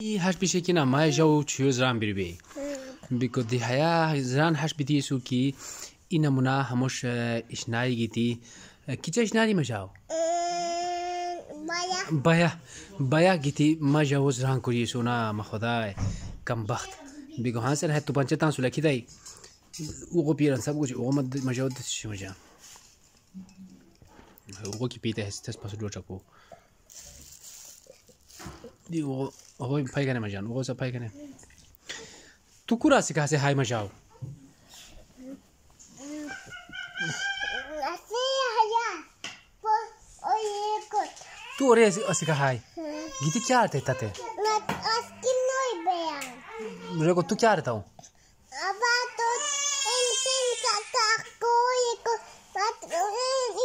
Her bir şekilde maja o çöz ram bir bey. Biko di haya zran hash biti su ki ina muna hamosh ishnai giti. Kicha ishnari majao? Baya. Baya. Baya giti maja o zran kuri su na makhoda kam bakht. Biko hansar hai tu panchatan su lakhi dai. Ugo piran sab kuch ugo maja o dishi maja. Ugo ki pita hai stas pasu do chapo. Digo तू कुरा सिखा से हाय मजाओ así allá por oye con तू ओरे सिखा हाय गीती क्या आते ताते na así no vean मेरे को तू क्या रहता हूँ abato en sin sacaco y con patro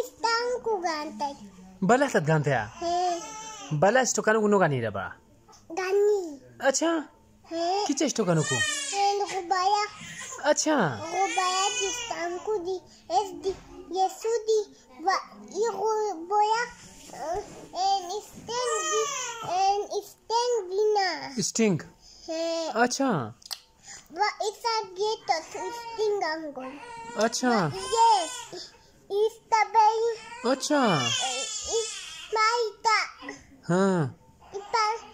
están jugando बला तत गानते आ eh बला स्टो कानु गुनो गानी रे बा gani अच्छा eh किचे स्टो कानु को en rubaya अच्छा rubaya di stanku di es di yesu di va y rubaya en stendi en stendina sting eh अच्छा va isa geta stingango अच्छा yes está bem अच्छा maita हाँ ipa ikiyapu ते हसे हसे खूब बुझा मिशनर भी वा इब्रा तथा निशनर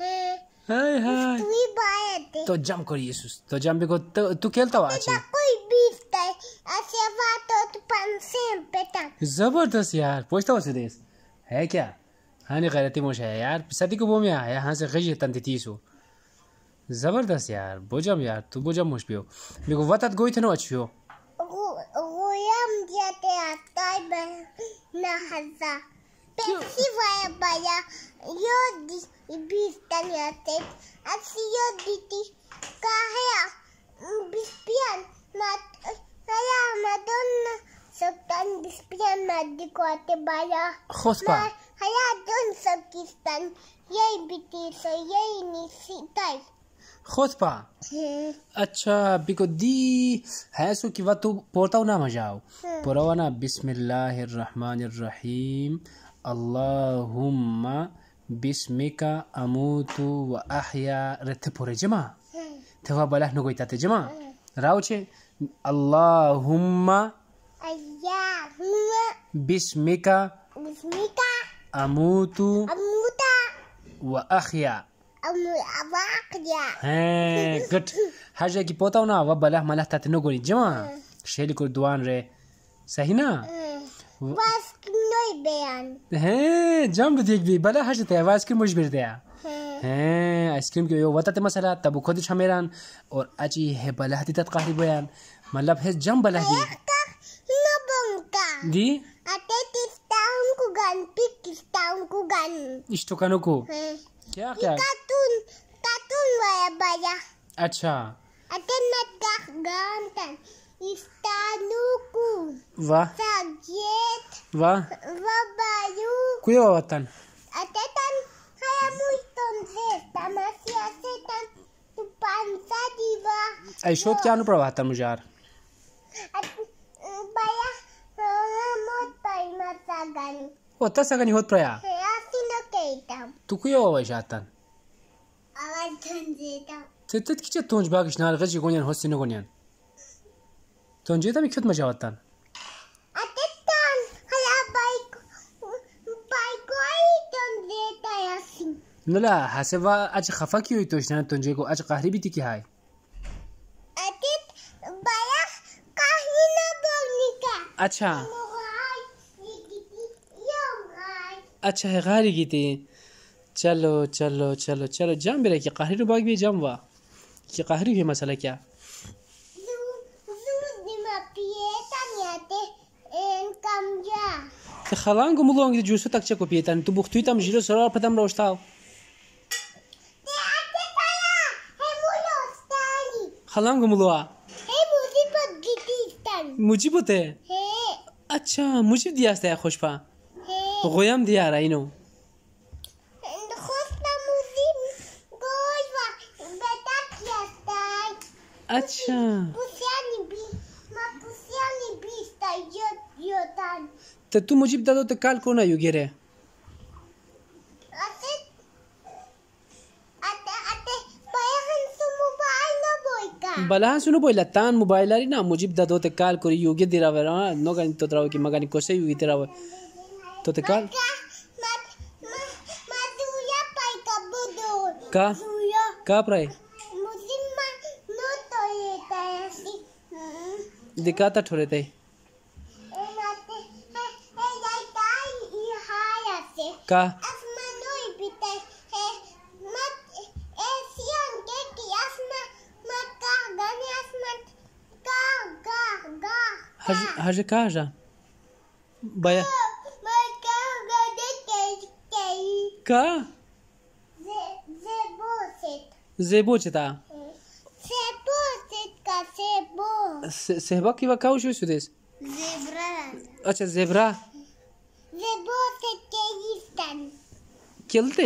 He, hi hi tu ibaya de. तो जम करी यीशुस तो जम बिको तो तू खेलता हुआ अच्छी Da koi bifta, así vato tu pan sempre tan. जबरदस्त यार पूछता हूँ सिदेश है क्या है यार सदी को बोमिया है यहाँ से गई तंती तीसो ज़बरदस्त यार बोजम यार तू बोजम मुश पियो बिको वतत गोई थे नो अच्छी हो Ruyam dia te atai ba na haza. Pepsi vaya baya. Yo di bifta ni ate. Así yo di ti. Kahaya. Bispian. Mat. Baya. sitai. खुसपा। अच्छा बिको दी है सो कि वा तू पोताऊ ना मजाओ। पुरवाना बिस्मिल्लाहिर रहमानिर रहीम अल्लाहुम्मा बिस्मिका अमूतु व अहया। रथे पुरे जमा। अल्लाहुम्मा बिस्मिका Bismika. अमूतु Amuta. व abakya. हैं गुड हाजे की पोताऊ ना व बलाह मलाह ताते नो गोरी जमा शेली को दुआन रे सही ना Was noi bean. हैं जम देख भी बला हजते आवाज़ की मुजबिर दिया He. हैं आइसक्रीम के यो वतत मसला तब खुद छमेरान और अजी है बला हती तत्काही बयान मतलब है जम बला ही Ka nabongka. दी Ate tistaun ku gan pik tistaun ku gan. इष्टोकानो को. क्या क्या Katun. Katun waya baya. अच्छा Ate nagkak gantan. Istanuku. वाह Sagyet. वाह Wabayu. कुयो वतन Ate tan. Kaya mo iton zeta. Masya setan. Tupansa diva. आई शोध क्या नु प्रवाहता मुजार Ottasakani hotroja? Sinokeitam. Tukuyo ovaj žatan? Avan tunjetam. Tettet kiçe tunj bagish nal gaji gonyan hosino gonyan. Tunjetam ikut ma javatan? Atettan hala bayk baykoi tunjeta yasin. Nala haseva aj khafa kiyo tushnan tunjego aj qahri biti ki hay. Atet baya kahina bolnika. Acha. अच्छा है की थी चलो चलो चलो चलो जम बेरे की कहरी रो बाग भी जम वा की कहरी है मसला क्या Te xalango mulong di justo tak cheko pietan tu buxtu tam jiro sora patam roshtal. Xalango mulwa. मुजीबत है अच्छा मुजीब दिया है खुशपा गोयम दिया रहा इनो अच्छा तो तू मुझे बता दो तो कल कौन आयु गिरे बला सुनो बोला तान मोबाइल आरी ना मुझे बता दो तो कल कोई युगे दिरा वरा नो गन तो तराव की मगानी कोसे युगे तेरा तो ते कल का का? प्राय दिखाता ठोरे ते। का? Haja ka haja. Baya. Ka? Zebo ce ta. Sehba ki va ka ushu sudes. Zebra. अच्छा zebra Zebo se ke yistan. खेलते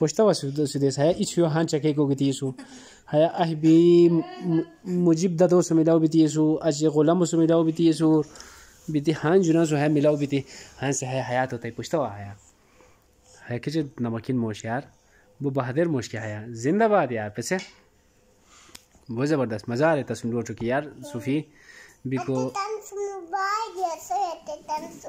क्या है सूफी क्या नमकीन मुझे मुझे है ए पोस्टा वा सुदेश है इचो हान चके को गति सु है अह भी मुजिब ददो से मिलाओ बिती सु अज गुलाम से मिलाओ बिती सु बिती हान जुना सु है मिलाओ बिती हान से है हयात होता है पोस्टा वा है है कि जो नमकीन मोश यार वो बहादुर मोश क्या है यार जिंदाबाद यार पैसे बहुत ज़बरदस्त मज़ा आ रहा था सुन लो चुकी यार सूफी बिको Ate tan sumubay diyorsun, ate tan su,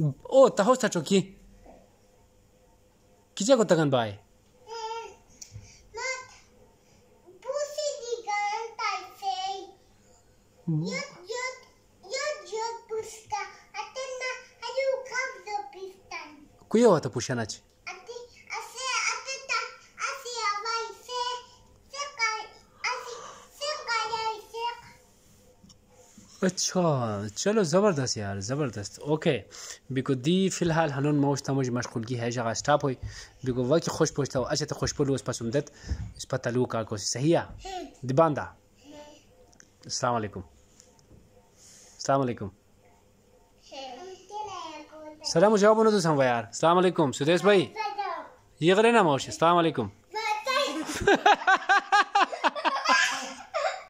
오 다호스타 초키 기자고 따간 바이 Куева-то пушаначи. अच्छा चलो ज़बरदस्त यार ज़बरदस्त ओके बिको दी फिलहाल हनून मौज तमुज मशगूल की है जगह स्टॉप हुई बिको वक्त खुश पहुँचता अच्छा तो खुश पुलू उस पर सुमदत इस पर तलू का को सही है दिबांदा अस्सलाम वालेकुम अस्सलाम वालेकुम सलाम जवाब बोलो तो समझ यार अस्सलाम वालेकुम सुदेश भाई ये करे ना मौश अस्सलाम वालेकुम Bye.